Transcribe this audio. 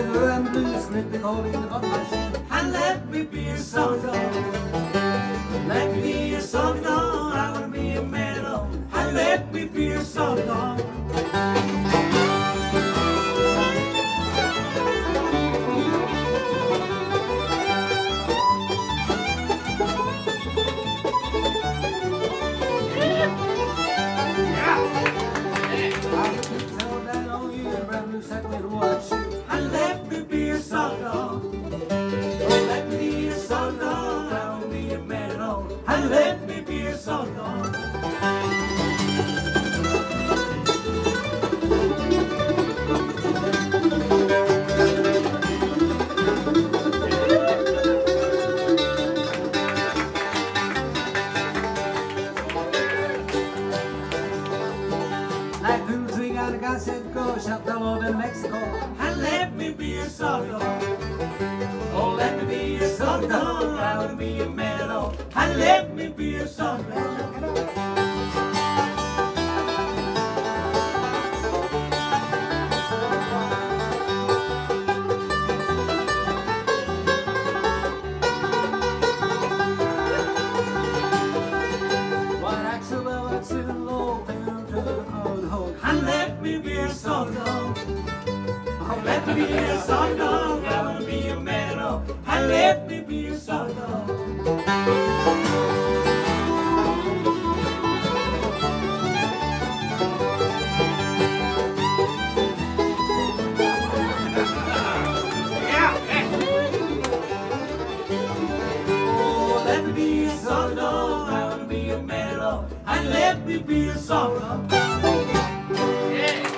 And the in bottom machine. And let me be a song dog. Let me be a song dog. I wanna be a mellow. And let me be a song dog. And let me be Lord in Mexico. And let me be song dog. Oh, let me be song dog. I wanna be a mellow. And let be a. And let me be a song dog. Oh, let me be a song. I wanna be a mellow. And let me be a dog. Oh, let me be a soldier. I wanna be a man at all. And let me be a soldier. Yeah.